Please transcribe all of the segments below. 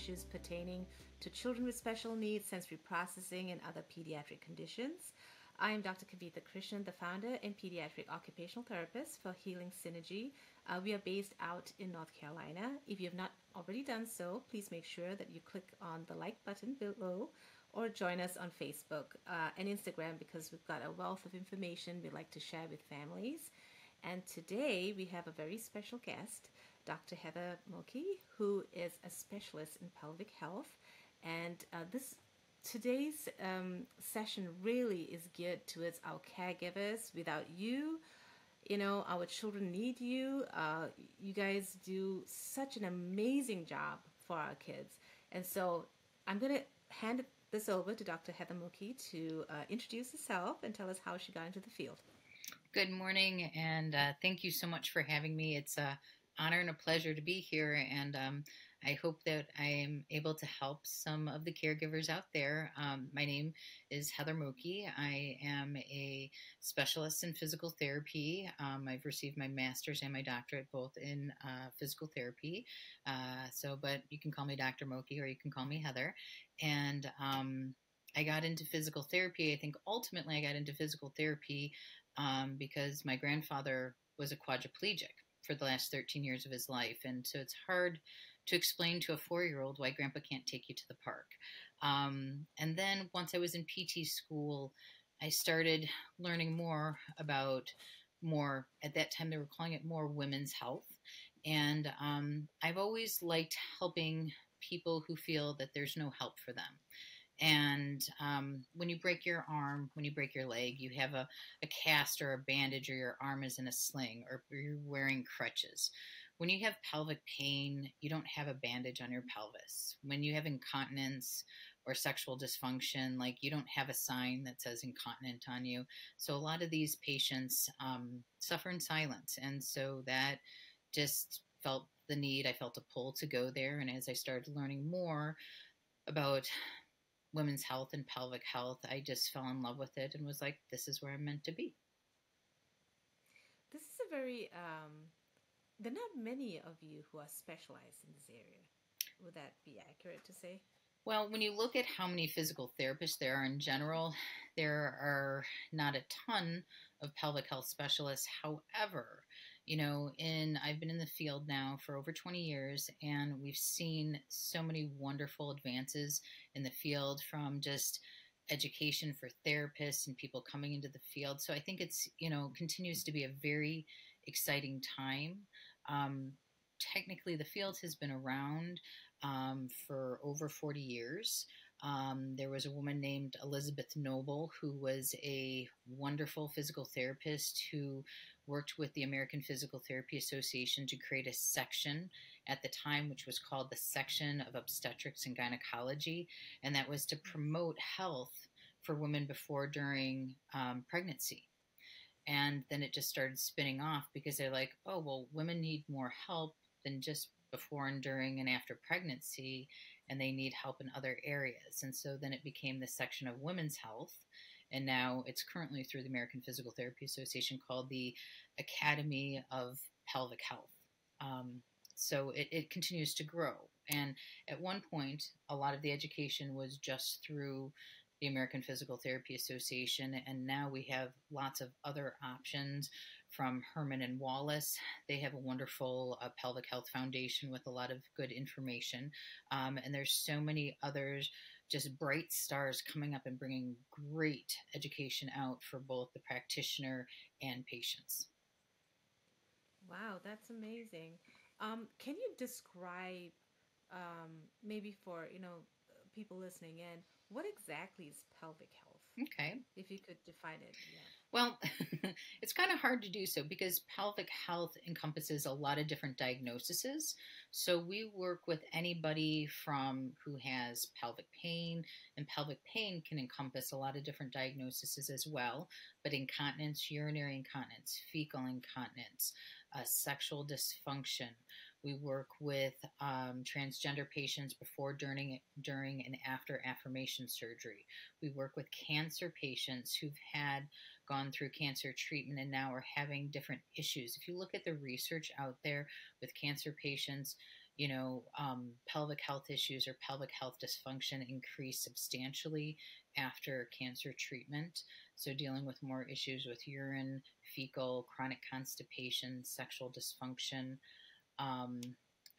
issues pertaining to children with special needs, sensory processing, and other pediatric conditions. I am Dr. Kavitha Krishnan, the founder and pediatric occupational therapist for Healing Synergy. Uh, we are based out in North Carolina. If you have not already done so, please make sure that you click on the like button below or join us on Facebook uh, and Instagram because we've got a wealth of information we'd like to share with families. And today we have a very special guest, Dr. Heather Mulkey, who is a specialist in pelvic health. And uh, this today's um, session really is geared towards our caregivers. Without you, you know, our children need you. Uh, you guys do such an amazing job for our kids. And so I'm going to hand this over to Dr. Heather Mulkey to uh, introduce herself and tell us how she got into the field. Good morning, and uh, thank you so much for having me. It's a honor and a pleasure to be here, and um, I hope that I am able to help some of the caregivers out there. Um, my name is Heather Moky. I am a specialist in physical therapy. Um, I've received my master's and my doctorate both in uh, physical therapy. Uh, so, but you can call me Dr. Moky or you can call me Heather. And um, I got into physical therapy. I think ultimately I got into physical therapy um, because my grandfather was a quadriplegic for the last 13 years of his life. And so it's hard to explain to a four year old why grandpa can't take you to the park. Um, and then once I was in PT school, I started learning more about more, at that time they were calling it more women's health. And um, I've always liked helping people who feel that there's no help for them. And um, when you break your arm, when you break your leg, you have a, a cast or a bandage, or your arm is in a sling, or you're wearing crutches. When you have pelvic pain, you don't have a bandage on your pelvis. When you have incontinence or sexual dysfunction, like you don't have a sign that says incontinent on you. So a lot of these patients um, suffer in silence. And so that just felt the need, I felt a pull to go there. And as I started learning more about women's health and pelvic health, I just fell in love with it and was like, this is where I'm meant to be. This is a very um, there are not many of you who are specialized in this area. Would that be accurate to say? Well, when you look at how many physical therapists there are in general, there are not a ton of pelvic health specialists. However, you know, in I've been in the field now for over 20 years and we've seen so many wonderful advances in the field from just education for therapists and people coming into the field. So I think it's, you know, continues to be a very exciting time. Um, technically, the field has been around um, for over 40 years. Um, there was a woman named Elizabeth Noble who was a wonderful physical therapist who worked with the American Physical Therapy Association to create a section at the time, which was called the Section of Obstetrics and Gynecology, and that was to promote health for women before, during um, pregnancy. And then it just started spinning off because they're like, oh, well, women need more help than just before and during and after pregnancy, and they need help in other areas. And so then it became the section of women's health. And now it's currently through the American Physical Therapy Association called the Academy of Pelvic Health. Um, so it, it continues to grow. And at one point, a lot of the education was just through the American Physical Therapy Association, and now we have lots of other options from Herman and Wallace. They have a wonderful uh, pelvic health foundation with a lot of good information, um, and there's so many others, just bright stars coming up and bringing great education out for both the practitioner and patients. Wow, that's amazing. Um, can you describe, um, maybe for you know people listening in, what exactly is pelvic health? Okay. If you could define it. Yeah. Well, it's kind of hard to do so because pelvic health encompasses a lot of different diagnoses. So we work with anybody from who has pelvic pain, and pelvic pain can encompass a lot of different diagnoses as well. But incontinence, urinary incontinence, fecal incontinence, uh, sexual dysfunction, we work with um, transgender patients before, during, during, and after affirmation surgery. We work with cancer patients who've had gone through cancer treatment and now are having different issues. If you look at the research out there with cancer patients, you know, um, pelvic health issues or pelvic health dysfunction increase substantially after cancer treatment. So, dealing with more issues with urine, fecal, chronic constipation, sexual dysfunction. Um,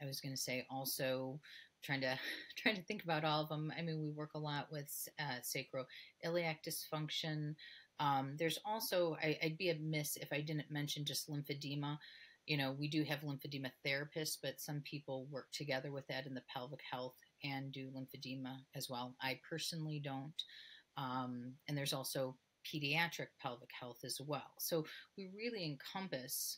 I was going to say also trying to trying to think about all of them. I mean, we work a lot with uh, sacroiliac dysfunction. Um, there's also I, I'd be amiss if I didn't mention just lymphedema. You know, we do have lymphedema therapists, but some people work together with that in the pelvic health and do lymphedema as well. I personally don't. Um, and there's also pediatric pelvic health as well. So we really encompass,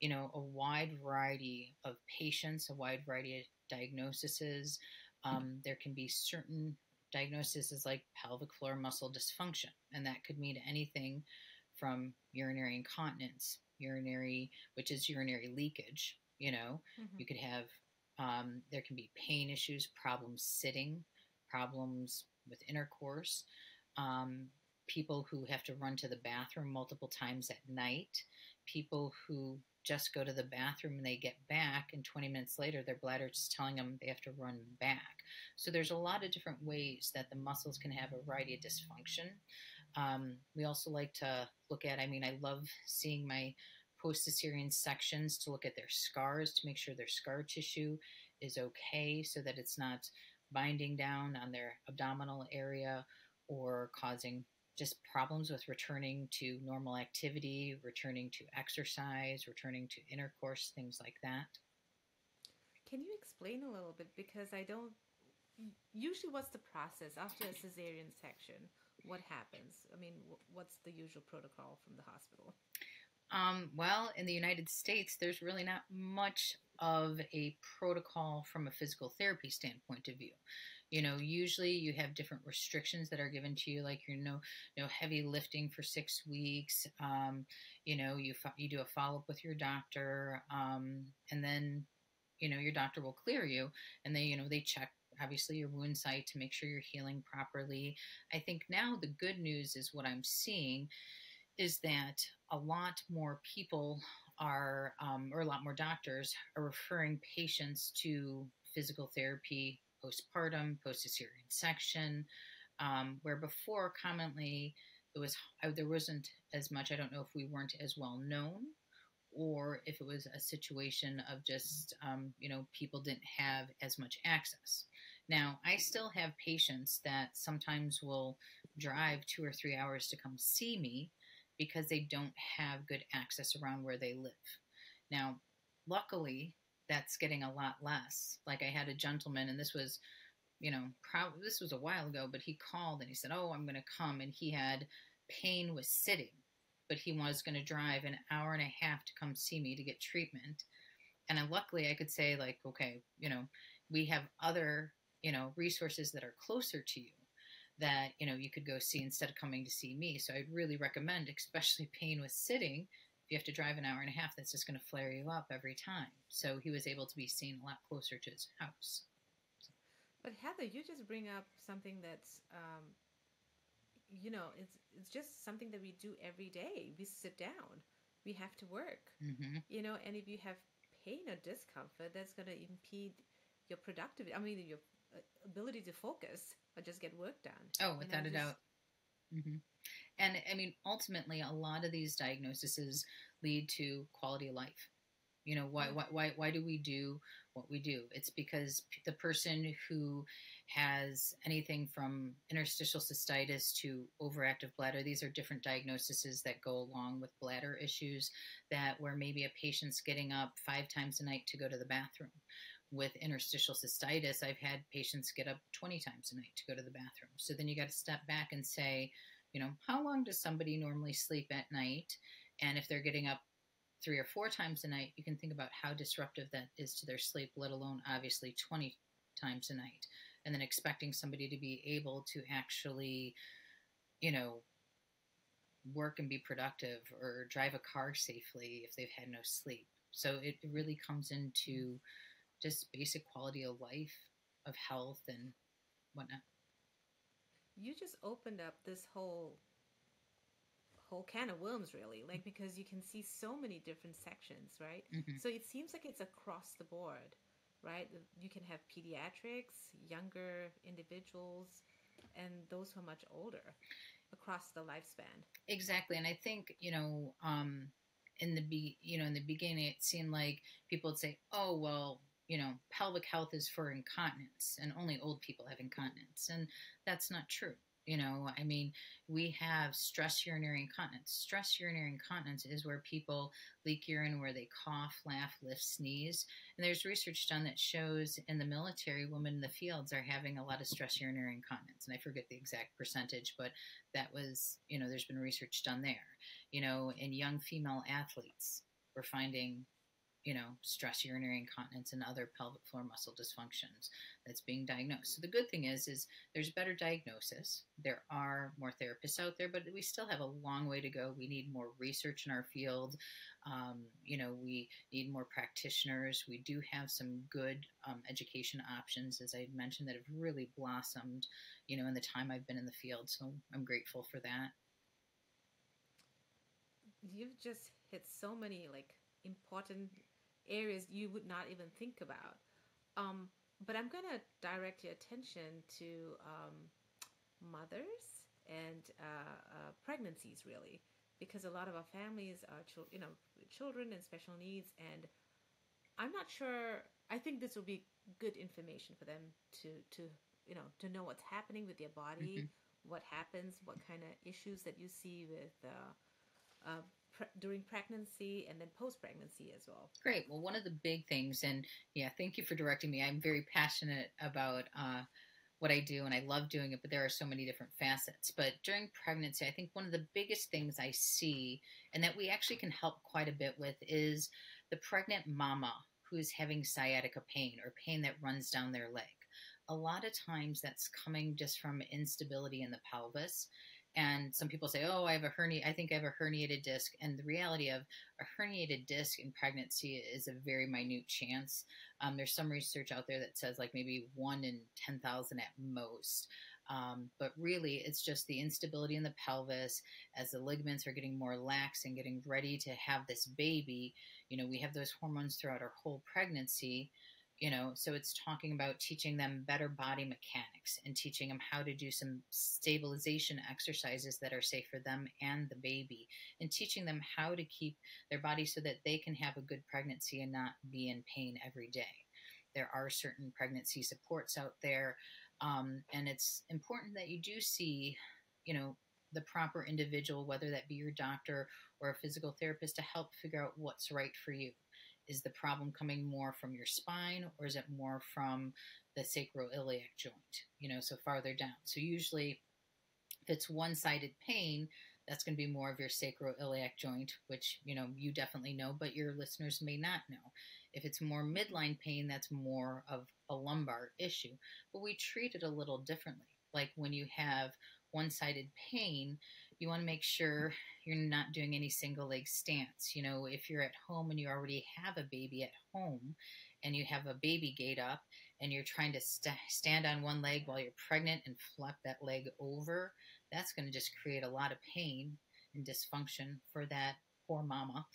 you know, a wide variety of patients, a wide variety of diagnoses. Um, there can be certain diagnoses like pelvic floor muscle dysfunction, and that could mean anything from urinary incontinence, urinary, which is urinary leakage. You know, mm-hmm. you could have, um, there can be pain issues, problems sitting, problems with intercourse. Um, people who have to run to the bathroom multiple times at night, people who just go to the bathroom and they get back, and 20 minutes later, their bladder is telling them they have to run back. So there's a lot of different ways that the muscles can have a variety of dysfunction. Um, we also like to look at, I mean, I love seeing my post cesarean sections to look at their scars to make sure their scar tissue is okay so that it's not binding down on their abdominal area or causing just problems with returning to normal activity, returning to exercise, returning to intercourse, things like that. Can you explain a little bit? Because I don't. Usually, what's the process after a cesarean section? What happens? I mean, what's the usual protocol from the hospital? Um, well, in the United States, there's really not much of a protocol from a physical therapy standpoint of view you know usually you have different restrictions that are given to you like you know no heavy lifting for six weeks um, you know you you do a follow-up with your doctor um, and then you know your doctor will clear you and they you know they check obviously your wound site to make sure you're healing properly. I think now the good news is what i'm seeing is that a lot more people are um, or a lot more doctors are referring patients to physical therapy postpartum, post cesarean section, um, where before commonly it was there wasn't as much. I don't know if we weren't as well known, or if it was a situation of just um, you know people didn't have as much access. Now I still have patients that sometimes will drive two or three hours to come see me because they don't have good access around where they live. Now, luckily, that's getting a lot less. Like I had a gentleman, and this was, you know, probably this was a while ago, but he called and he said, "Oh, I'm going to come," and he had pain with sitting, but he was going to drive an hour and a half to come see me to get treatment. And I, luckily, I could say like, okay, you know, we have other, you know, resources that are closer to you that you know you could go see instead of coming to see me. So I'd really recommend, especially pain with sitting, you have to drive an hour and a half, that's just going to flare you up every time. So he was able to be seen a lot closer to his house. But Heather, you just bring up something that's, um, you know, it's it's just something that we do every day. We sit down, we have to work, mm-hmm. you know, and if you have pain or discomfort, that's going to impede your productivity. I mean, your uh, ability to focus or just get work done. Oh, without a doubt. Mm-hmm. And I mean, ultimately, a lot of these diagnoses lead to quality of life. You know, why, mm. why, why, why do we do what we do? It's because the person who has anything from interstitial cystitis to overactive bladder, these are different diagnoses that go along with bladder issues that where maybe a patient's getting up five times a night to go to the bathroom. With interstitial cystitis, I've had patients get up 20 times a night to go to the bathroom. So then you got to step back and say, you know, how long does somebody normally sleep at night? And if they're getting up three or four times a night, you can think about how disruptive that is to their sleep, let alone obviously 20 times a night. And then expecting somebody to be able to actually, you know, work and be productive or drive a car safely if they've had no sleep. So it really comes into just basic quality of life, of health, and whatnot you just opened up this whole whole can of worms really like because you can see so many different sections right mm-hmm. so it seems like it's across the board right? You can have pediatrics, younger individuals, and those who are much older across the lifespan. Exactly, and I think you know, um, in the be you know in the beginning, it seemed like people would say, "Oh, well." You know, pelvic health is for incontinence, and only old people have incontinence, and that's not true. You know, I mean, we have stress urinary incontinence. Stress urinary incontinence is where people leak urine, where they cough, laugh, lift, sneeze. And there's research done that shows in the military, women in the fields are having a lot of stress urinary incontinence. And I forget the exact percentage, but that was, you know, there's been research done there. You know, in young female athletes, we're finding you know, stress urinary incontinence and other pelvic floor muscle dysfunctions that's being diagnosed. So the good thing is is there's better diagnosis. There are more therapists out there, but we still have a long way to go. We need more research in our field. Um, you know, we need more practitioners. We do have some good um, education options, as I mentioned, that have really blossomed, you know, in the time I've been in the field. So I'm grateful for that. You've just hit so many like important areas you would not even think about. Um, but I'm going to direct your attention to um, mothers and uh, uh, pregnancies, really, because a lot of our families are, chil- you know, children and special needs, and I'm not sure. I think this will be good information for them to to you know to know what's happening with their body, mm-hmm. what happens, what kind of issues that you see with uh, uh pre- during pregnancy and then post pregnancy as well. Great. Well, one of the big things, and yeah, thank you for directing me. I'm very passionate about uh, what I do and I love doing it, but there are so many different facets. But during pregnancy, I think one of the biggest things I see and that we actually can help quite a bit with is the pregnant mama who is having sciatica pain or pain that runs down their leg. A lot of times that's coming just from instability in the pelvis and some people say, "Oh, I have a hernia. I think I have a herniated disc." And the reality of a herniated disc in pregnancy is a very minute chance. Um, there's some research out there that says like maybe one in ten thousand at most. Um, but really, it's just the instability in the pelvis as the ligaments are getting more lax and getting ready to have this baby. You know, we have those hormones throughout our whole pregnancy you know so it's talking about teaching them better body mechanics and teaching them how to do some stabilization exercises that are safe for them and the baby and teaching them how to keep their body so that they can have a good pregnancy and not be in pain every day. There are certain pregnancy supports out there um, and it's important that you do see you know the proper individual whether that be your doctor or a physical therapist to help figure out what's right for you is the problem coming more from your spine or is it more from the sacroiliac joint, you know, so farther down? So usually if it's one-sided pain, that's going to be more of your sacroiliac joint, which, you know, you definitely know, but your listeners may not know. If it's more midline pain, that's more of a lumbar issue. But we treat it a little differently. Like when you have one sided pain, you want to make sure you're not doing any single leg stance. You know, if you're at home and you already have a baby at home and you have a baby gate up and you're trying to st- stand on one leg while you're pregnant and flop that leg over, that's going to just create a lot of pain and dysfunction for that poor mama.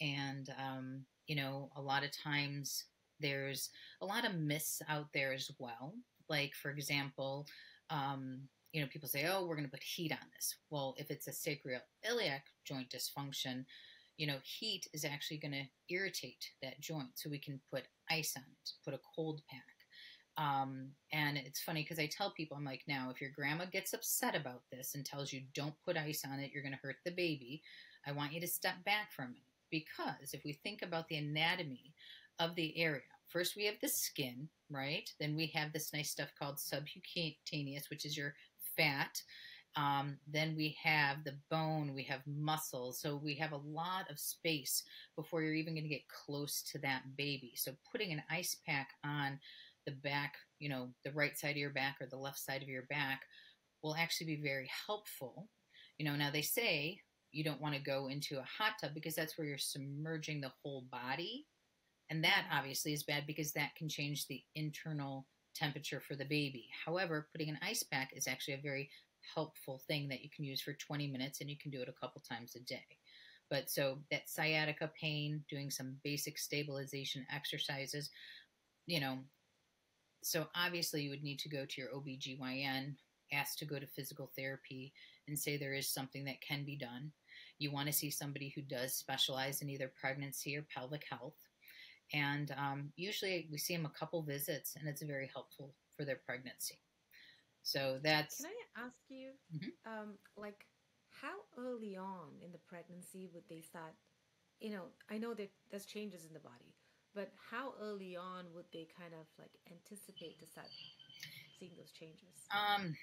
And, um, you know, a lot of times there's a lot of myths out there as well. Like, for example, um, you know, people say, oh, we're going to put heat on this. Well, if it's a sacroiliac joint dysfunction, you know, heat is actually going to irritate that joint. So we can put ice on it, put a cold pack. Um, and it's funny because I tell people, I'm like, now, if your grandma gets upset about this and tells you don't put ice on it, you're going to hurt the baby. I want you to step back from it because if we think about the anatomy of the area, first we have the skin, right? Then we have this nice stuff called subcutaneous, which is your fat. Um, then we have the bone, we have muscles. So we have a lot of space before you're even going to get close to that baby. So putting an ice pack on the back, you know, the right side of your back or the left side of your back will actually be very helpful. You know, now they say you don't want to go into a hot tub because that's where you're submerging the whole body. And that obviously is bad because that can change the internal temperature for the baby. However, putting an ice pack is actually a very helpful thing that you can use for 20 minutes and you can do it a couple times a day. But so that sciatica pain, doing some basic stabilization exercises, you know, so obviously you would need to go to your OBGYN, ask to go to physical therapy, and say there is something that can be done. You want to see somebody who does specialize in either pregnancy or pelvic health. And um, usually we see them a couple visits, and it's very helpful for their pregnancy. So that's. Can I ask you, mm-hmm. um, like, how early on in the pregnancy would they start? You know, I know that there's changes in the body, but how early on would they kind of like anticipate to start seeing those changes? Um,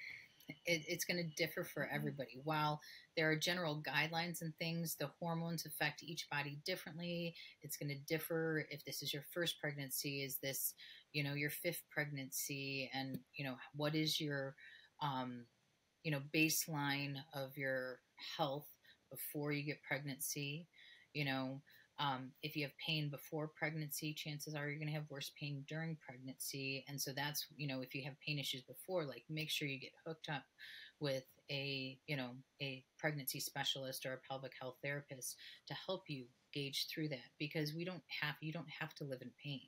it, it's going to differ for mm-hmm. everybody. While there are general guidelines and things, the hormones affect each body differently. It's going to differ if this is your first pregnancy, is this, you know, your fifth pregnancy, and, you know, what is your, um, you know, baseline of your health before you get pregnancy, you know, um, if you have pain before pregnancy, chances are you're going to have worse pain during pregnancy. And so that's, you know, if you have pain issues before, like make sure you get hooked up with a, you know, a pregnancy specialist or a pelvic health therapist to help you gauge through that because we don't have, you don't have to live in pain.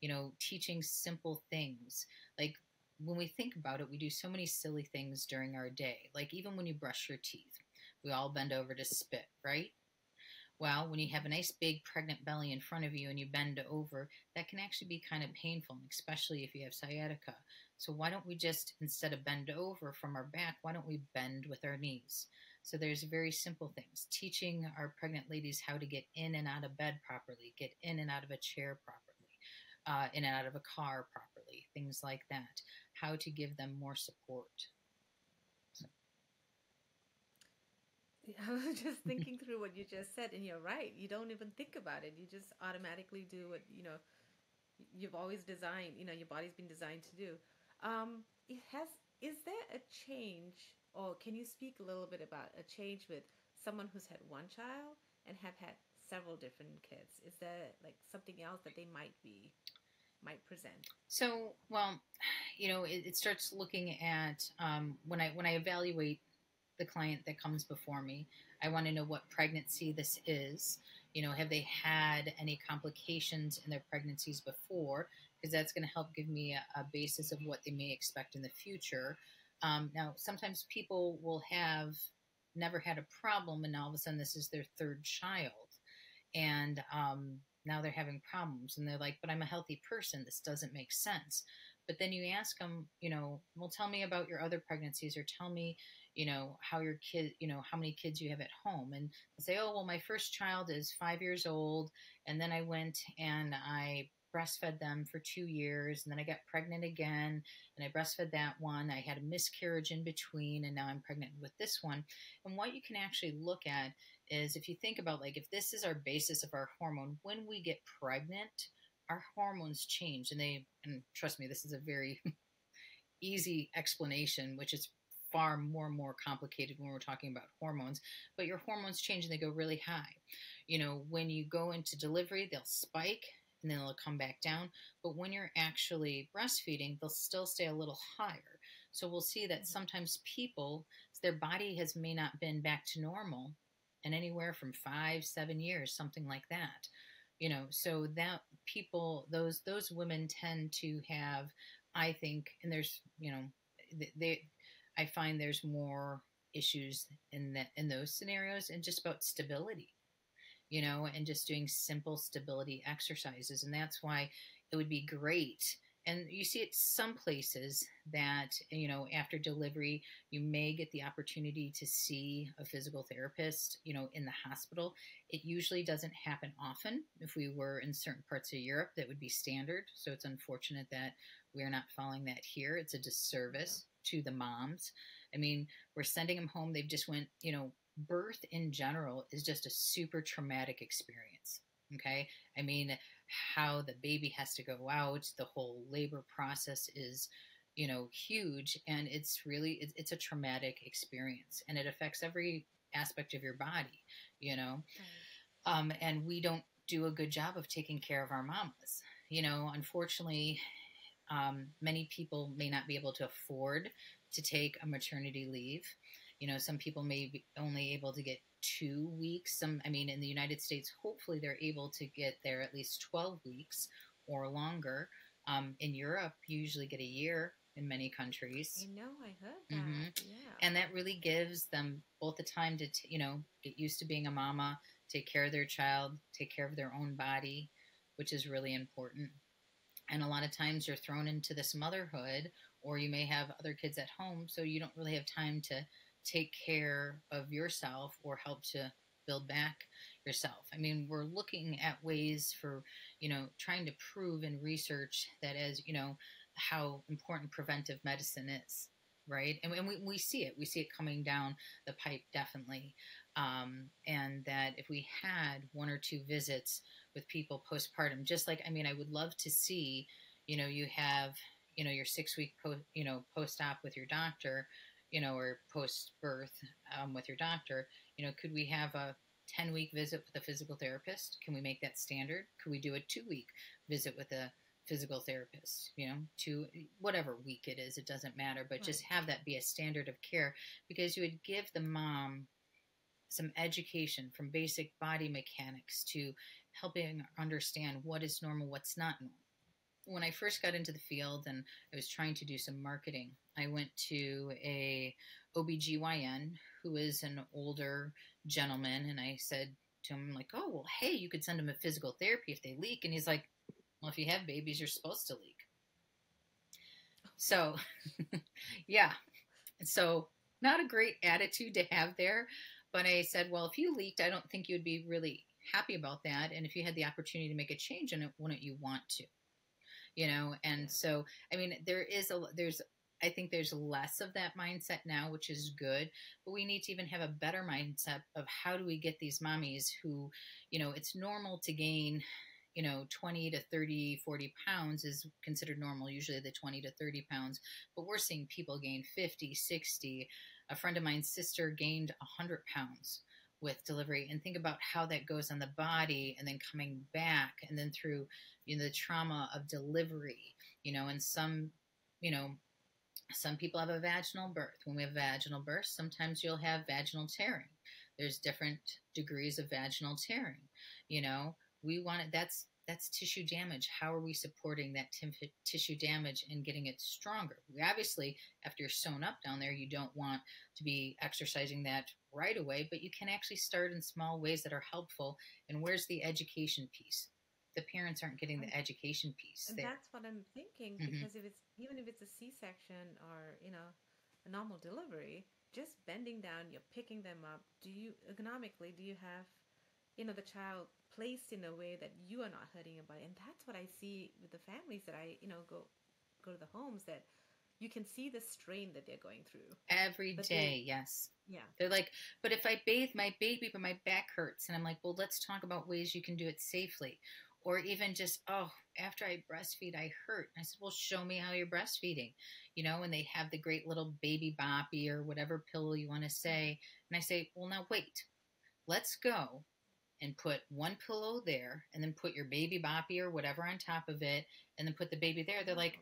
You know, teaching simple things like when we think about it, we do so many silly things during our day. Like even when you brush your teeth, we all bend over to spit, right? Well, when you have a nice big pregnant belly in front of you and you bend over, that can actually be kind of painful, especially if you have sciatica. So why don't we just, instead of bend over from our back, why don't we bend with our knees? So there's very simple things. Teaching our pregnant ladies how to get in and out of bed properly, get in and out of a chair properly, uh, in and out of a car properly, things like that. How to give them more support. I was just thinking through what you just said, and you're right. You don't even think about it. You just automatically do what you know you've always designed. You know, your body's been designed to do. Um, it has. Is there a change, or can you speak a little bit about a change with someone who's had one child and have had several different kids? Is there like something else that they might be might present? So, well, you know, it, it starts looking at um, when I when I evaluate the client that comes before me. I want to know what pregnancy this is. You know, have they had any complications in their pregnancies before? Because that's going to help give me a, a, basis of what they may expect in the future. Um, now, sometimes people will have never had a problem, and all of a sudden, this is their third child. And um, now they're having problems, and they're like, But I'm a healthy person. This doesn't make sense. But then you ask them, you know, well, tell me about your other pregnancies, or tell me, you know how your kid you know how many kids you have at home and say oh well my first child is five years old and then i went and i breastfed them for two years and then i got pregnant again and i breastfed that one. I had a miscarriage in between and now i'm pregnant with this one. And what you can actually look at is if you think about like if this is our basis of our hormone when we get pregnant our hormones change and they and trust me this is a very easy explanation which is far more and more complicated when we're talking about hormones, but your hormones change and they go really high. You know, when you go into delivery, they'll spike and then they'll come back down. But when you're actually breastfeeding, they'll still stay a little higher. So we'll see that mm-hmm. sometimes people, their body has may not been back to normal in anywhere from five, seven years, something like that. You know, so that people, those those women tend to have, I think, and there's, you know, they I find there's more issues in that in those scenarios and just about stability you know and just doing simple stability exercises and that's why it would be great. And you see it some places that you know after delivery you may get the opportunity to see a physical therapist you know in the hospital. It usually doesn't happen often. If we were in certain parts of europe that would be standard. So it's unfortunate that we're not following that here. It's a disservice to the moms. I mean, we're sending them home. They've just went, you know, birth in general is just a super traumatic experience. Okay. I mean, how the baby has to go out, the whole labor process is, you know, huge. And it's really, it's a traumatic experience and it affects every aspect of your body, you know. Um, and we don't do a good job of taking care of our mamas. You know, unfortunately, um, many people may not be able to afford to take a maternity leave. You know, some people may be only able to get two weeks. Some, I mean, in the United States, hopefully they're able to get there at least 12 weeks or longer. Um, in Europe, you usually get a year in many countries. I know, I heard that. Mhm. Yeah. and that really gives them both the time to t- you know get used to being a mama take care of their child take care of their own body which is really important and a lot of times you're thrown into this motherhood or you may have other kids at home so you don't really have time to take care of yourself or help to build back yourself i mean we're looking at ways for you know trying to prove and research that as you know how important preventive medicine is right? And, and we, we see it. We see it coming down the pipe, definitely. Um, and that if we had one or two visits with people postpartum, just like, I mean, I would love to see, you know, you have, you know, your six week, post, you know, post op with your doctor, you know, or post birth um, with your doctor, you know, could we have a 10 week visit with a physical therapist? Can we make that standard? Could we do a two week visit with a physical therapist, you know, to whatever week it is, it doesn't matter, but just have that be a standard of care because you would give the mom some education from basic body mechanics to helping understand what is normal, what's not normal. When I first got into the field and I was trying to do some marketing, I went to a OBGYN who is an older gentleman and I said to him like, "Oh, well, hey, you could send them a physical therapy if they leak." And he's like, well, if you have babies, you're supposed to leak. So, yeah. So, not a great attitude to have there. But I said, well, if you leaked, I don't think you'd be really happy about that. And if you had the opportunity to make a change in it, wouldn't you want to? You know, and so, I mean, there is a, there's, I think there's less of that mindset now, which is good, but we need to even have a better mindset of how do we get these mommies who, you know, it's normal to gain you know 20 to 30 40 pounds is considered normal usually the 20 to 30 pounds but we're seeing people gain 50 60 a friend of mine's sister gained 100 pounds with delivery and think about how that goes on the body and then coming back and then through you know the trauma of delivery you know and some you know some people have a vaginal birth. When we have vaginal birth sometimes you'll have vaginal tearing. There's different degrees of vaginal tearing you know we want it that's that's tissue damage. How are we supporting that t- tissue damage and getting it stronger? We obviously after you're sewn up down there you don't want to be exercising that right away but you can actually start in small ways that are helpful. And where's the education piece? The parents aren't getting the education piece and there. that's what i'm thinking Mhm. because if it's even if it's a c-section or you know a normal delivery just bending down you're picking them up. Do you ergonomically do you have you know the child placed in a way that you are not hurting your body and that's what i see with the families that i you know go go to the homes that you can see the strain that they're going through every But day they- yes yeah They're like, but if I bathe my baby, but my back hurts. And I'm like, well, let's talk about ways you can do it safely. Or even just, oh, after I breastfeed, I hurt. And I said, well, show me how you're breastfeeding. You know, and they have the great little baby boppy or whatever pillow you want to say. And I say, well, now wait, let's go and put one pillow there and then put your baby boppy or whatever on top of it and then put the baby there. They're like,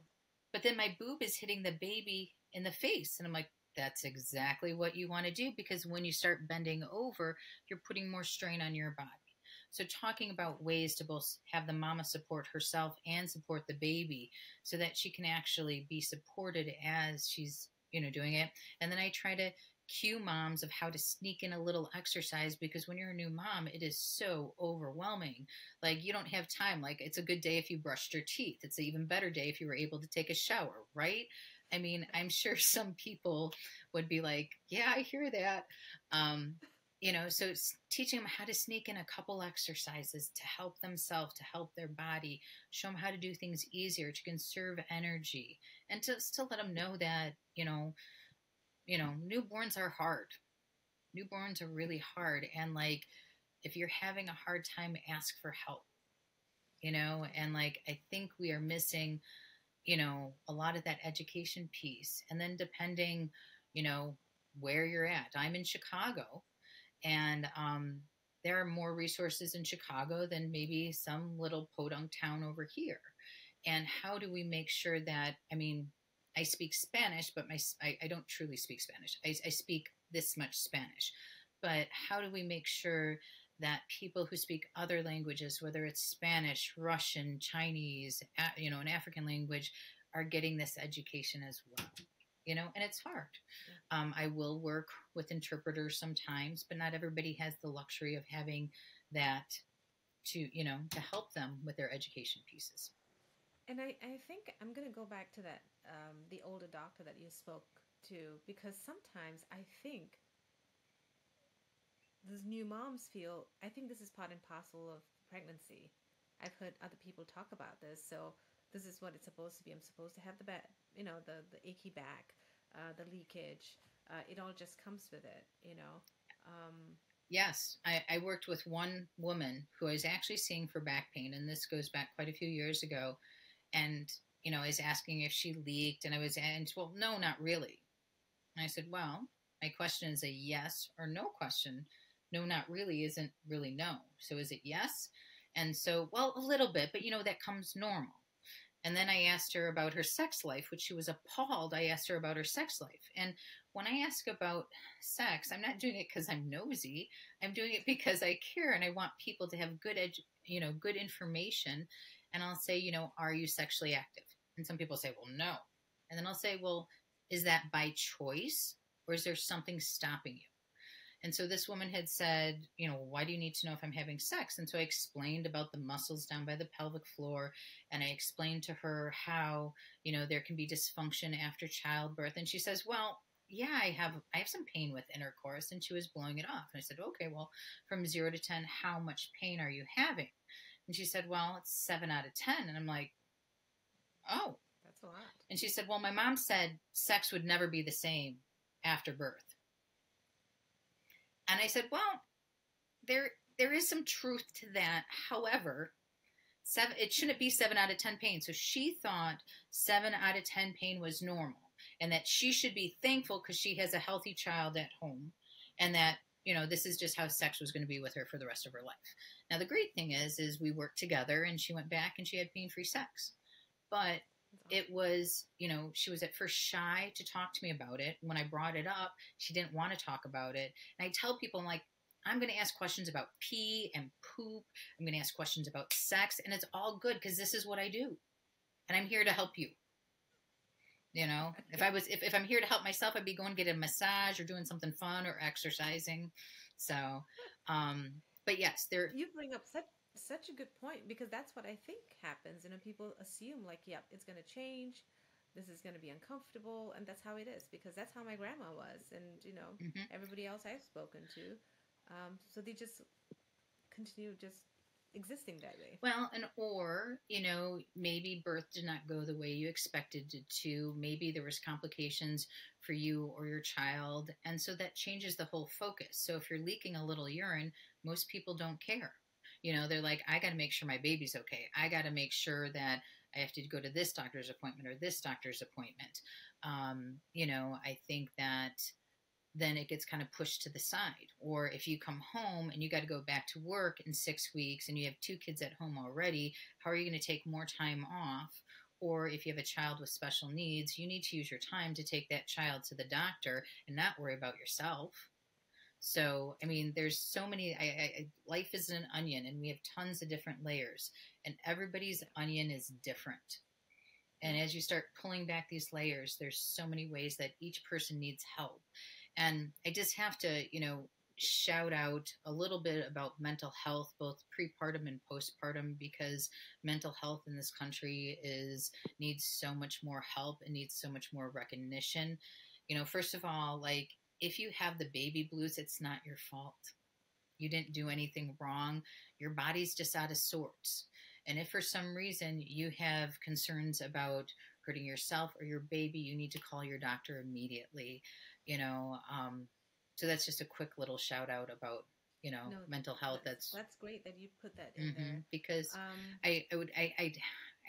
but then my boob is hitting the baby in the face. And I'm like, that's exactly what you want to do because when you start bending over, you're putting more strain on your body. So, talking about ways to both have the mama support herself and support the baby so that she can actually be supported as she's, you know, doing it. And then I try to cue moms of how to sneak in a little exercise because when you're a new mom, it is so overwhelming. Like, you don't have time. Like, it's a good day if you brushed your teeth, it's an even better day if you were able to take a shower, right? I mean, I'm sure some people would be like, yeah, I hear that. Um, you know, so it's teaching them how to sneak in a couple exercises to help themselves, to help their body, show them how to do things easier, to conserve energy, and just to still let them know that, you know, you know, newborns are hard. Newborns are really hard. And like, if you're having a hard time, ask for help, you know, and like, I think we are missing you know, a lot of that education piece. And then depending, you know, where you're at. I'm in Chicago and um, there are more resources in Chicago than maybe some little podunk town over here. And how do we make sure that, I mean, I speak Spanish, but my I, I don't truly speak Spanish. I, I speak this much Spanish. But how do we make sure that people who speak other languages, whether it's Spanish, Russian, Chinese, you know, an African language, are getting this education as well. You know, and it's hard. Um, I will work with interpreters sometimes, but not everybody has the luxury of having that to, you know, to help them with their education pieces. And I, I think I'm going to go back to that, um, the older doctor that you spoke to, because sometimes I think those new moms feel, I think this is part and parcel of pregnancy. I've heard other people talk about this. So this is what it's supposed to be. I'm supposed to have the back, you know, the, the achy back, uh, the leakage. Uh, it all just comes with it, you know. Um, yes, I, I worked with one woman who I was actually seeing for back pain, and this goes back quite a few years ago. And you know, is asking if she leaked, and I was, and well, no, not really. And I said, well, my question is a yes or no question no, not really isn't really no. So is it yes? And so, well, a little bit, but you know, that comes normal. And then I asked her about her sex life, which she was appalled. I asked her about her sex life. And when I ask about sex, I'm not doing it because I'm nosy. I'm doing it because I care and I want people to have good, edu- you know, good information. And I'll say, you know, are you sexually active? And some people say, well, no. And then I'll say, well, is that by choice or is there something stopping you? And so this woman had said, you know, why do you need to know if I'm having sex? And so I explained about the muscles down by the pelvic floor. And I explained to her how, you know, there can be dysfunction after childbirth. And she says, well, yeah, I have I have some pain with intercourse. And she was blowing it off. And I said, okay, well, from zero to 10, how much pain are you having? And she said, well, it's seven out of 10. And I'm like, oh. That's a lot. And she said, well, my mom said sex would never be the same after birth. And I said, well, there there is some truth to that. However, seven it shouldn't be seven out of ten pain. So she thought seven out of ten pain was normal, and that she should be thankful because she has a healthy child at home, and that you know this is just how sex was going to be with her for the rest of her life. Now the great thing is, is we worked together, and she went back and she had pain free sex, but it was, you know, she was at first shy to talk to me about it. When I brought it up, she didn't want to talk about it. And I tell people, I'm like, I'm going to ask questions about pee and poop. I'm going to ask questions about sex, and it's all good because this is what I do. And I'm here to help you. You know, if I was, if, if I'm here to help myself, I'd be going to get a massage or doing something fun or exercising. So, um, but yes, there. You bring up such such a good point because that's what I think happens. You know, people assume like, yep, it's going to change. This is going to be uncomfortable, and that's how it is because that's how my grandma was, and you know, mm-hmm. everybody else I've spoken to. Um, so they just continue just existing that way. Well, and or you know, maybe birth did not go the way you expected it to. Maybe there was complications for you or your child, and so that changes the whole focus. So if you're leaking a little urine, most people don't care you know, they're like, I got to make sure my baby's okay. I got to make sure that I have to go to this doctor's appointment or this doctor's appointment. Um, you know, I think that then it gets kind of pushed to the side. Or if you come home and you got to go back to work in six weeks and you have two kids at home already, how are you going to take more time off? Or if you have a child with special needs, you need to use your time to take that child to the doctor and not worry about yourself. So, I mean, there's so many. I, I, life is an onion, and we have tons of different layers, and everybody's onion is different. And as you start pulling back these layers, there's so many ways that each person needs help. And I just have to, you know, shout out a little bit about mental health, both prepartum and postpartum, because mental health in this country is needs so much more help and needs so much more recognition. You know, first of all, like if you have the baby blues, it's not your fault. You didn't do anything wrong. Your body's just out of sorts. And if for some reason you have concerns about hurting yourself or your baby, you need to call your doctor immediately. You know, um, so that's just a quick little shout out about you know no, mental health. That's, that's, great that you put that in mm-hmm, there because um, I, I would I, I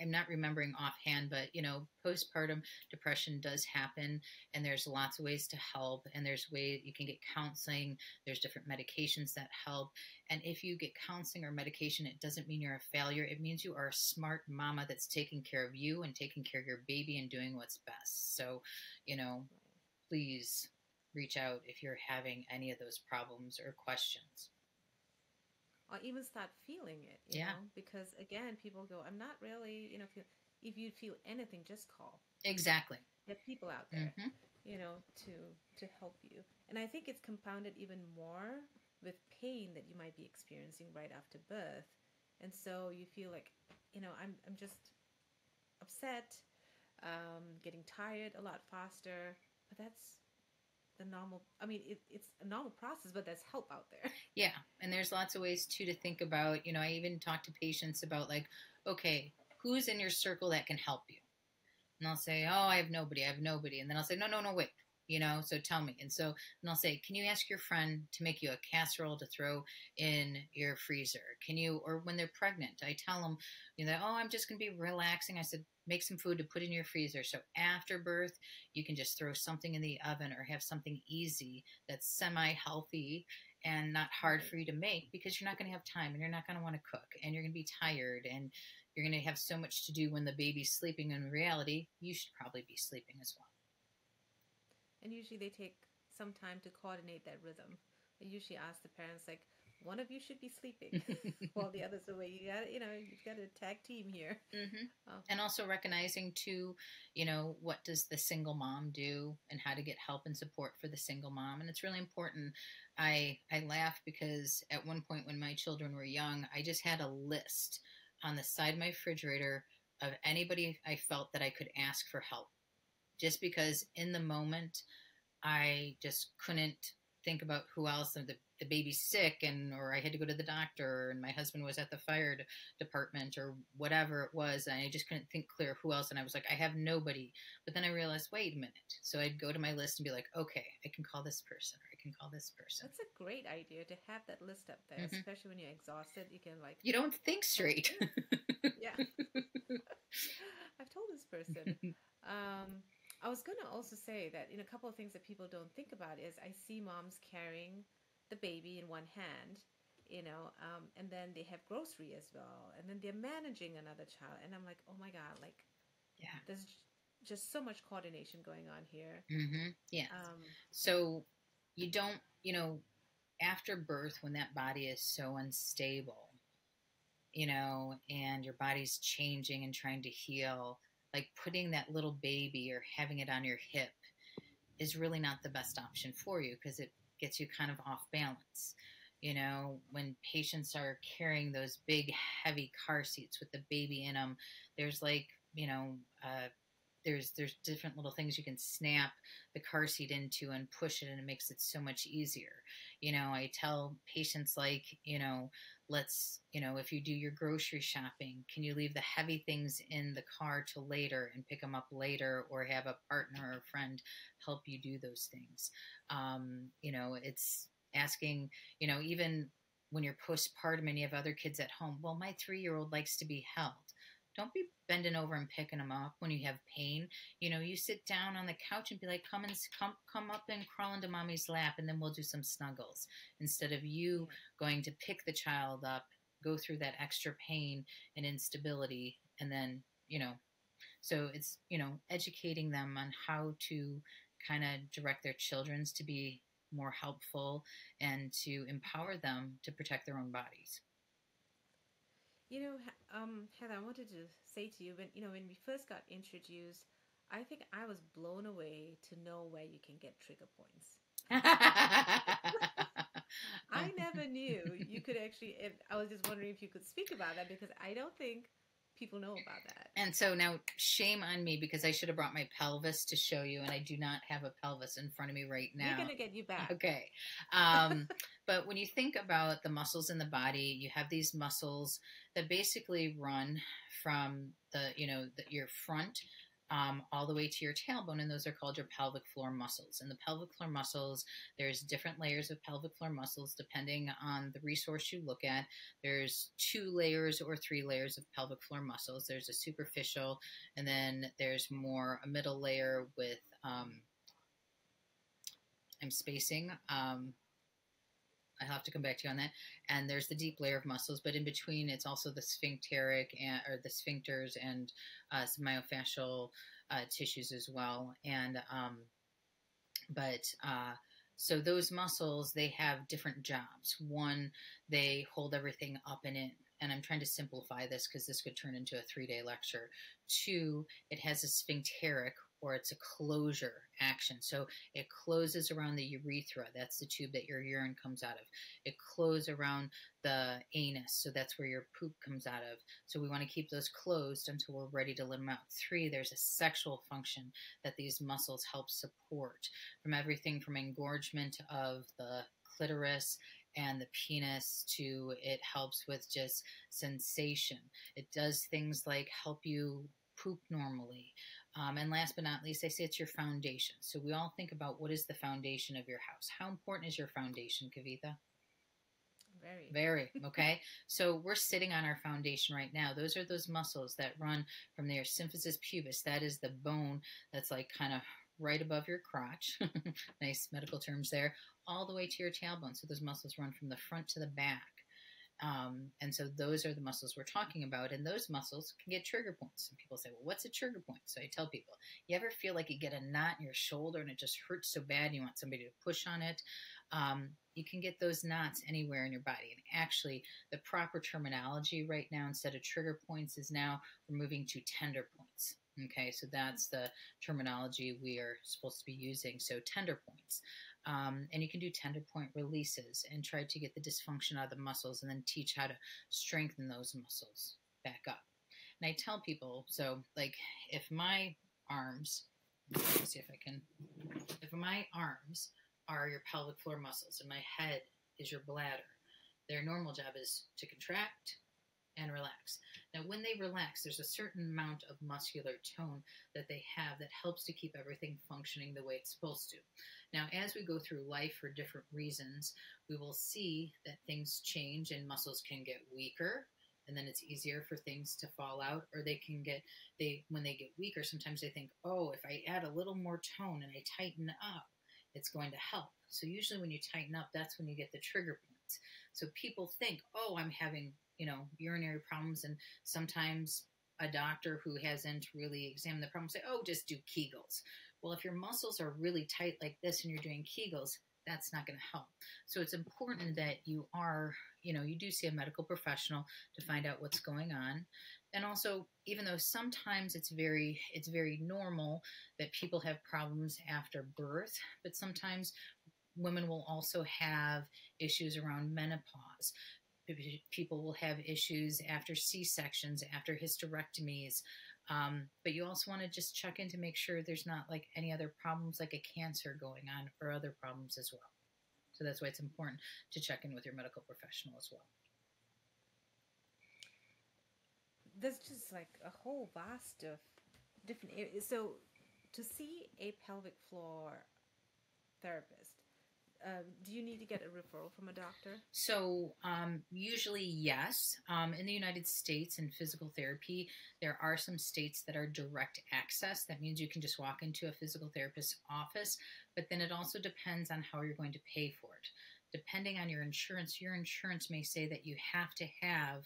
I'm not remembering offhand, but you know, postpartum depression does happen, and there's lots of ways to help. And there's way you can get counseling. There's different medications that help. And if you get counseling or medication, it doesn't mean you're a failure. It means you are a smart mama that's taking care of you and taking care of your baby and doing what's best. So, you know, please reach out if you're having any of those problems or questions. or even start feeling it. You Yeah. know, because again, people go, "I'm not really," you know, if you if you feel anything, just call. Exactly. There are people out there, hmm you know, to to help you. And I think it's compounded even more with pain that you might be experiencing right after birth. And so you feel like, you know, I'm I'm just upset, um, getting tired a lot faster. But that's the normal. I mean, it, it's a normal process, but there's help out there. Yeah, and there's lots of ways too to think about. You know, I even talk to patients about like, okay, who's in your circle that can help you? And I'll say, oh, I have nobody, I have nobody, and then I'll say, no, no, no, wait, you know, so tell me. And so, and I'll say, can you ask your friend to make you a casserole to throw in your freezer? Can you, or when they're pregnant, I tell them, you know, oh, I'm just gonna be relaxing. I said, make some food to put in your freezer. So after birth, you can just throw something in the oven or have something easy that's semi healthy and not hard for you to make because you're not going to have time and you're not going to want to cook and you're going to be tired and you're going to have so much to do when the baby's sleeping. In reality, you should probably be sleeping as well. And usually they take some time to coordinate that rhythm. I usually ask the parents like, one of you should be sleeping while the other's away. You got you know you've got a tag team here. hmm Oh. And also recognizing too, you know, what does the single mom do and how to get help and support for the single mom. And it's really important. I I laugh because at one point when my children were young, I just had a list on the side of my refrigerator of anybody I felt that I could ask for help. Just because in the moment I just couldn't think about who else the, the baby's sick and or I had to go to the doctor and my husband was at the fire de- department or whatever it was and I just couldn't think clear who else and I was like I have nobody but then I realized wait a minute so I'd go to my list and be like okay I can call this person or I can call this person That's a great idea to have that list up there, Mhm. especially when you're exhausted. You can like, you don't think straight yeah, I've told this person. Um, I was going to also say that in a couple of things that people don't think about is I see moms carrying the baby in one hand, you know, um, and then they have grocery as well, and then they're managing another child, and I'm like, oh my god, like yeah. there's just so much coordination going on here. hmm yeah. Um, So you don't, you know, after birth, when that body is so unstable, you know, and your body's changing and trying to heal, like putting that little baby or having it on your hip is really not the best option for you because it gets you kind of off balance. You know, when patients are carrying those big, heavy car seats with the baby in them, there's like, you know, uh, there's there's different little things you can snap the car seat into and push it and it makes it so much easier. You know i tell patients like you know let's you know if you do your grocery shopping can you leave the heavy things in the car till later and pick them up later or have a partner or a friend help you do those things? Um, you know it's asking you know even when you're postpartum and you have other kids at home well my three year old likes to be held don't be bending over and picking them up when you have pain. You know, you sit down on the couch and be like, "Come and come, come up and crawl into mommy's lap, and then we'll do some snuggles." Instead of you going to pick the child up, go through that extra pain and instability, and then you know, so it's you know, educating them on how to kind of direct their children's to be more helpful and to empower them to protect their own bodies. You know, um, Heather, I wanted to say to you when you know when we first got introduced, I think I was blown away to know where you can get trigger points. I never knew you could actually. I was just wondering if you could speak about that because I don't think people know about that. And so now, shame on me because I should have brought my pelvis to show you, and I do not have a pelvis in front of me right now. We're gonna get you back. Okay. Um, but when you think about the muscles in the body, you have these muscles that basically run from the, you know, the, your front um, all the way to your tailbone, and those are called your pelvic floor muscles. And the pelvic floor muscles, there's different layers of pelvic floor muscles depending on the resource you look at. There's two layers or three layers of pelvic floor muscles. There's a superficial, and then there's more a middle layer with. Um, I'm spacing. Um, I'll have to come back to you on that. And there's the deep layer of muscles, but in between, it's also the sphincteric and or the sphincters and uh, some myofascial uh, tissues as well. And um, but uh, So those muscles, they have different jobs. One, they hold everything up and in. And I'm trying to simplify this because this could turn into a three day lecture. Two, it has a sphincteric or it's a closure action. So it closes around the urethra. That's the tube that your urine comes out of. It closes around the anus. So that's where your poop comes out of. So we want to keep those closed until we're ready to let them out. Three, there's a sexual function that these muscles help support from everything from engorgement of the clitoris and the penis to it helps with just sensation. It does things like help you poop normally. Um, and last but not least, I say it's your foundation. So we all think about what is the foundation of your house. How important is your foundation, Kavitha? Very. Very. Okay. so we're sitting on our foundation right now. Those are those muscles that run from their symphysis pubis. That is the bone that's like kind of right above your crotch. nice medical terms there. All the way to your tailbone. So those muscles run from the front to the back. Um, and so those are the muscles we're talking about. And those muscles can get trigger points. And people say, well, what's a trigger point? So I tell people, you ever feel like you get a knot in your shoulder and it just hurts so bad and you want somebody to push on it? Um, you can get those knots anywhere in your body. And actually, the proper terminology right now, instead of trigger points, is now we're moving to tender points. Okay, so that's the terminology we are supposed to be using. So, tender points. Um, and you can do tender point releases and try to get the dysfunction out of the muscles and then teach how to strengthen those muscles back up. And I tell people, so like if my arms, see if I can, if my arms are your pelvic floor muscles and my head is your bladder, their normal job is to contract and relax. Now, when they relax, there's a certain amount of muscular tone that they have that helps to keep everything functioning the way it's supposed to. Now, as we go through life for different reasons, we will see that things change and muscles can get weaker and then it's easier for things to fall out or they can get they when they get weaker sometimes they think oh if i add a little more tone and i tighten up it's going to help so usually when you tighten up that's when you get the trigger points so people think oh i'm having you know urinary problems and sometimes a doctor who hasn't really examined the problem say oh just do kegels well, if your muscles are really tight like this and you're doing Kegels, that's not going to help. So it's important that you are, you know, you do see a medical professional to find out what's going on. And also, even though sometimes it's very it's very normal that people have problems after birth, but sometimes women will also have issues around menopause. People will have issues after C sections, after hysterectomies, um, but you also want to just check in to make sure there's not like any other problems like a cancer going on or other problems as well. So that's why it's important to check in with your medical professional as well. There's just like a whole vast of different areas. So to see a pelvic floor therapist, um, do you need to get a referral from a doctor? So, um, usually, yes. Um, in the United States, in physical therapy, there are some states that are direct access. That means you can just walk into a physical therapist's office, but then it also depends on how you're going to pay for it. Depending on your insurance, your insurance may say that you have to have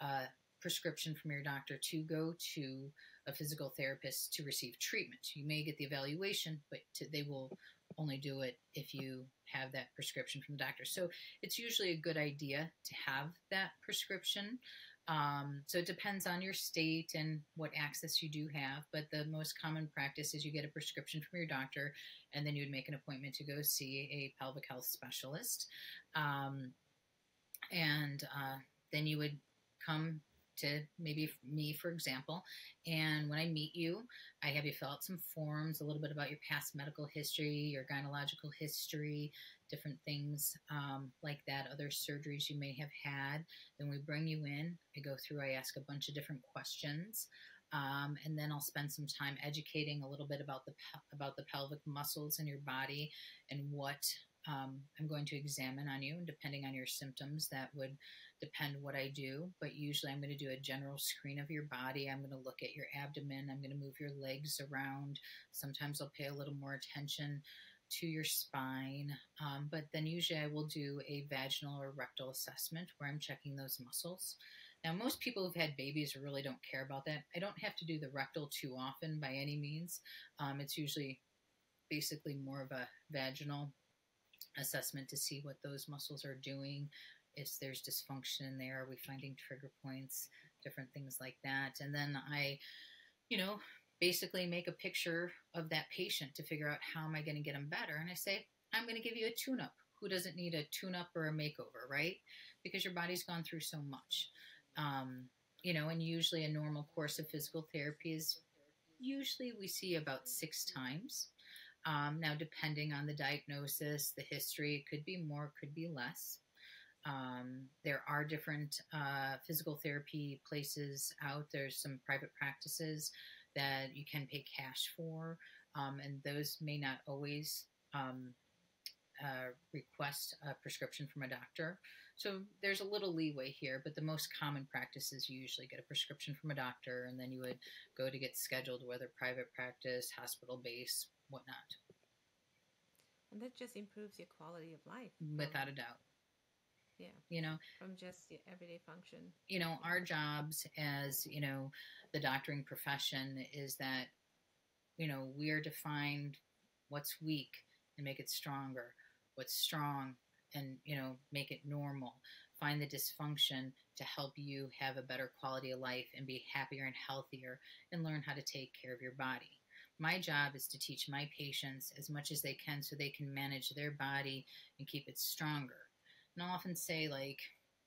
a prescription from your doctor to go to a physical therapist to receive treatment. You may get the evaluation, but to, they will only do it if you have that prescription from the doctor. So it's usually a good idea to have that prescription. Um, so it depends on your state and what access you do have, but the most common practice is you get a prescription from your doctor, and then you would make an appointment to go see a pelvic health specialist, um, and uh, then you would come to maybe me, for example. And when I meet you, I have you fill out some forms, a little bit about your past medical history, your gynecological history, different things um, like that, other surgeries you may have had. Then we bring you in. I go through, I ask a bunch of different questions. Um, and then I'll spend some time educating a little bit about the about the pelvic muscles in your body and what um, I'm going to examine on you. And depending on your symptoms, that would depend what I do, but usually I'm going to do a general screen of your body. I'm going to look at your abdomen. I'm going to move your legs around. Sometimes I'll pay a little more attention to your spine. Um, but then usually I will do a vaginal or rectal assessment where I'm checking those muscles. Now, most people who've had babies really don't care about that. I don't have to do the rectal too often by any means. Um, it's usually basically more of a vaginal assessment to see what those muscles are doing. If there's dysfunction in there, are we finding trigger points, different things like that. And then I, you know, basically make a picture of that patient to figure out how am I going to get them better. And I say, I'm going to give you a tune up. Who doesn't need a tune up or a makeover, right? Because your body's gone through so much. Um, you know, and usually a normal course of physical therapy is usually we see about six times. Um, now, depending on the diagnosis, the history, it could be more, could be less. Um, there are different uh, physical therapy places out. There's some private practices that you can pay cash for, um, and those may not always um, uh, request a prescription from a doctor. So there's a little leeway here, but the most common practice is you usually get a prescription from a doctor, and then you would go to get scheduled, whether private practice, hospital base, whatnot. And that just improves your quality of life. Without a doubt. Yeah. You know, from just the everyday function. You know, our jobs as, you know, the doctoring profession is that, you know, we are to find what's weak and make it stronger, what's strong and, you know, make it normal. Find the dysfunction to help you have a better quality of life and be happier and healthier and learn how to take care of your body. My job is to teach my patients as much as they can so they can manage their body and keep it stronger and I'll often say, like,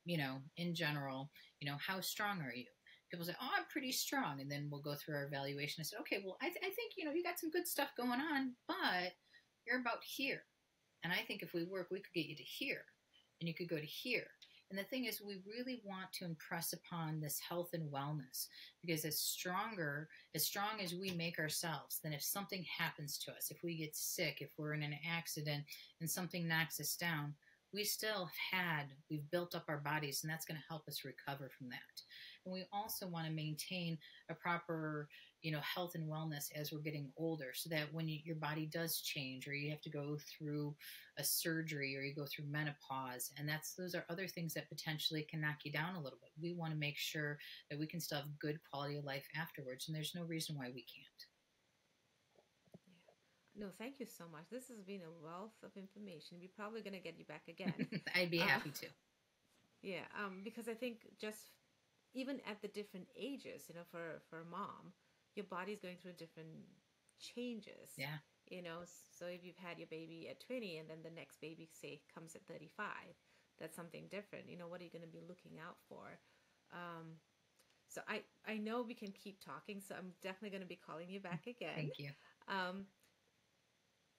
you know, in general, you know, how strong are you? People say, oh, I'm pretty strong. And then we'll go through our evaluation. I said, okay, well, I, th- I think, you know, you got some good stuff going on, but you're about here. And I think if we work, we could get you to here and you could go to here. And the thing is, we really want to impress upon this health and wellness because as stronger, as strong as we make ourselves, then if something happens to us, if we get sick, if we're in an accident and something knocks us down, we still had, we've built up our bodies, and that's going to help us recover from that. And we also want to maintain a proper, you know, health and wellness as we're getting older, so that when you, your body does change, or you have to go through a surgery, or you go through menopause, and that's those are other things that potentially can knock you down a little bit. We want to make sure that we can still have good quality of life afterwards, and there's no reason why we can't. No, thank you so much. This has been a wealth of information. We're probably going to get you back again. I'd be uh, happy to. Yeah, um, because I think just even at the different ages, you know, for for a mom, your body's going through different changes. Yeah. You know, so if you've had your baby at 20 and then the next baby say comes at 35, that's something different. You know, what are you going to be looking out for? Um, so I I know we can keep talking, so I'm definitely going to be calling you back again. Thank you. Um,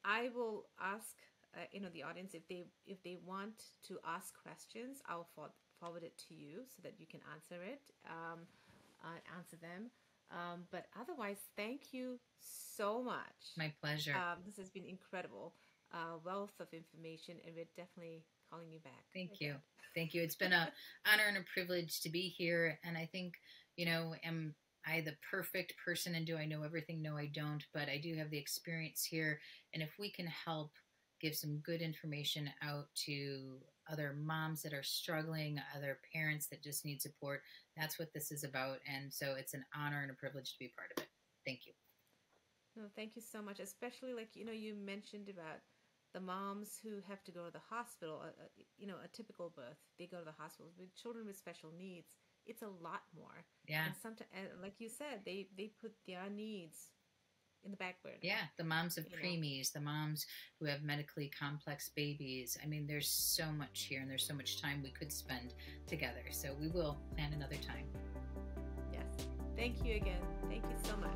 I will ask uh, you know the audience if they if they want to ask questions, I'll for- forward it to you so that you can answer it, um, uh, answer them. Um, but otherwise, thank you so much. My pleasure. Um, this has been incredible, uh, wealth of information, and we're definitely calling you back. Thank okay. you, thank you. It's been a honor and a privilege to be here, and I think you know am I the perfect person and do I know everything? No, I don't, but I do have the experience here. And if we can help give some good information out to other moms that are struggling, other parents that just need support, that's what this is about. And so it's an honor and a privilege to be part of it. Thank you. No, thank you so much. Especially like, you know, you mentioned about the moms who have to go to the hospital, uh, uh you know, a typical birth, they go to the hospital with children with special needs it's a lot more. Yeah. And sometimes, like you said, they they put their needs in the back burner. Yeah, the moms of preemies, know. the moms who have medically complex babies. I mean, there's so much here, and there's so much time we could spend together. So we will plan another time. Yes. Thank you again. Thank you so much.